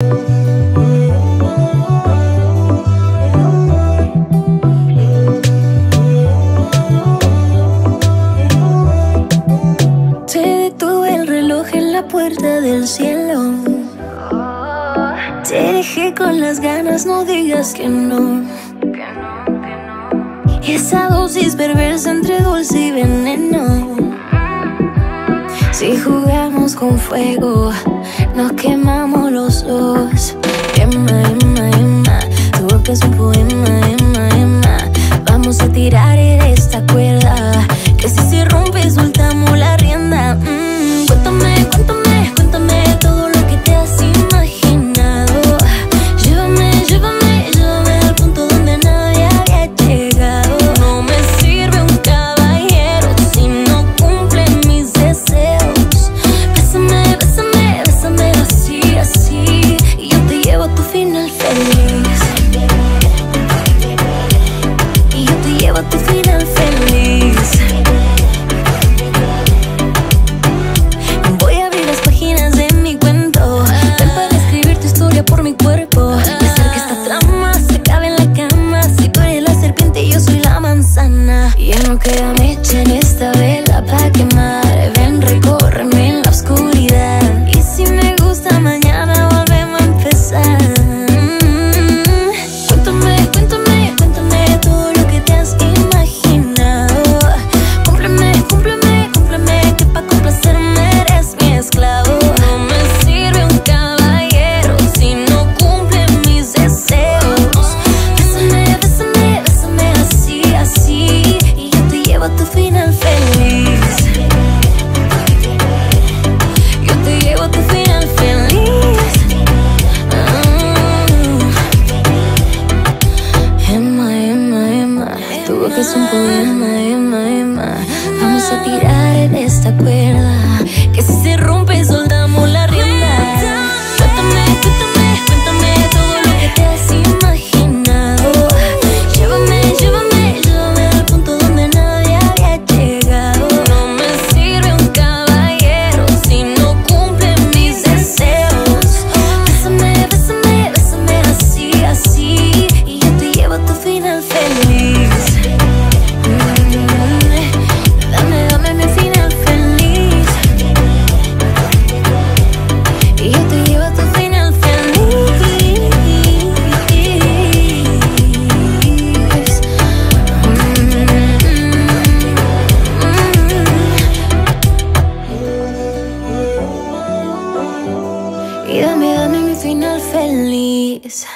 Se detuvo el reloj en la puerta del cielo. Te dejé con las ganas, no digas que no. Esa dosis perversa entre dulce y veneno. Si con fuego, nos quemamos los dos. Quema, quema, quema, tu boca es un poema, ema, ema. tu final feliz. Voy a abrir las páginas de mi cuento. Ven para escribir tu historia por mi cuerpo. Pensar que esta trama se cabe en la cama. Si tú eres la serpiente, yo soy la manzana. Y en un Emma, Emma. Vamos a tirar de esta cuerda que si se rompe solo. Y dame, dame mi final feliz.